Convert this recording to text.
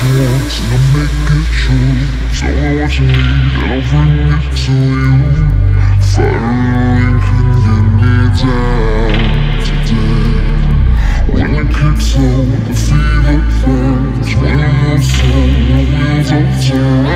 and I'll make it true It's only what you need and I'll bring it to you. Finally can get me down today. When it kicks on, the fever burns When I'm not so, the wheels are turned